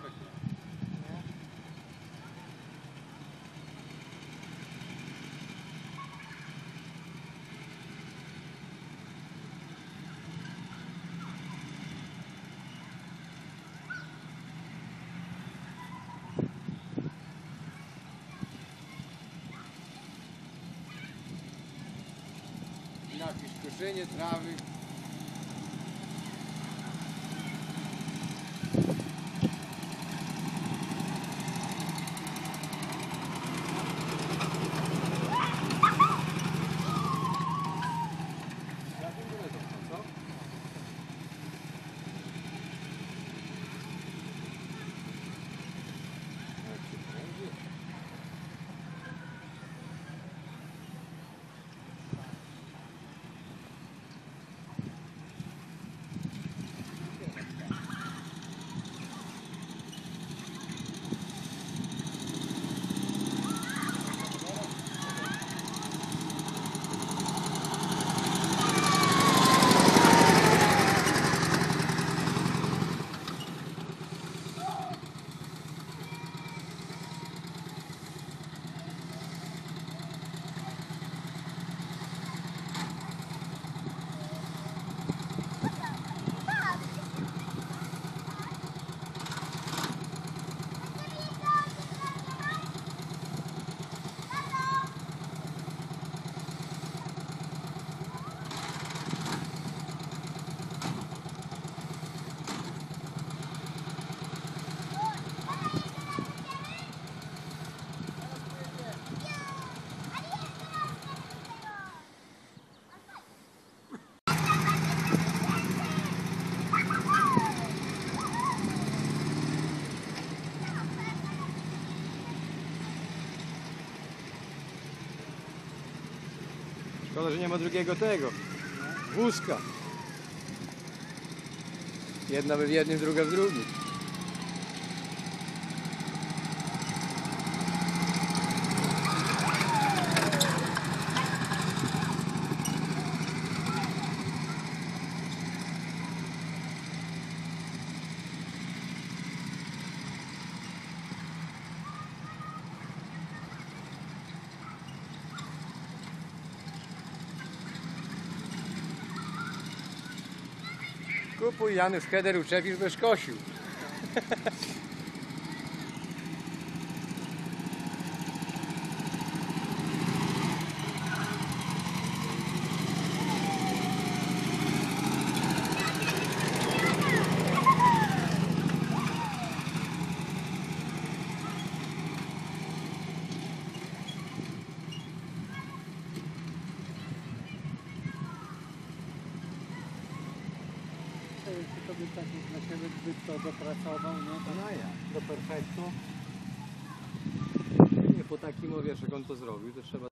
kropek. Jakieś korzenie, trawy. Szkoda, że nie ma drugiego tego. Wózka. Jedna w jednym, druga w drugim. Kupuj Janusz Heder, uczepisz, bez kosił. Jeśli to by tak na siebie by to dopracował, nie? To No ja. do perfektu. Nie, po takim, wiesz, jak on to zrobił, to trzeba...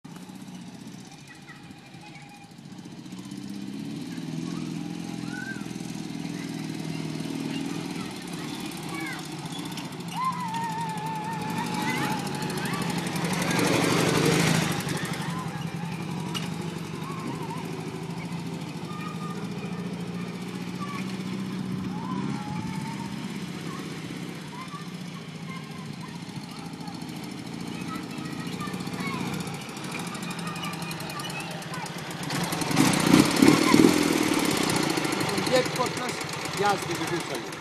hep podcast yaz gibi bir sayı.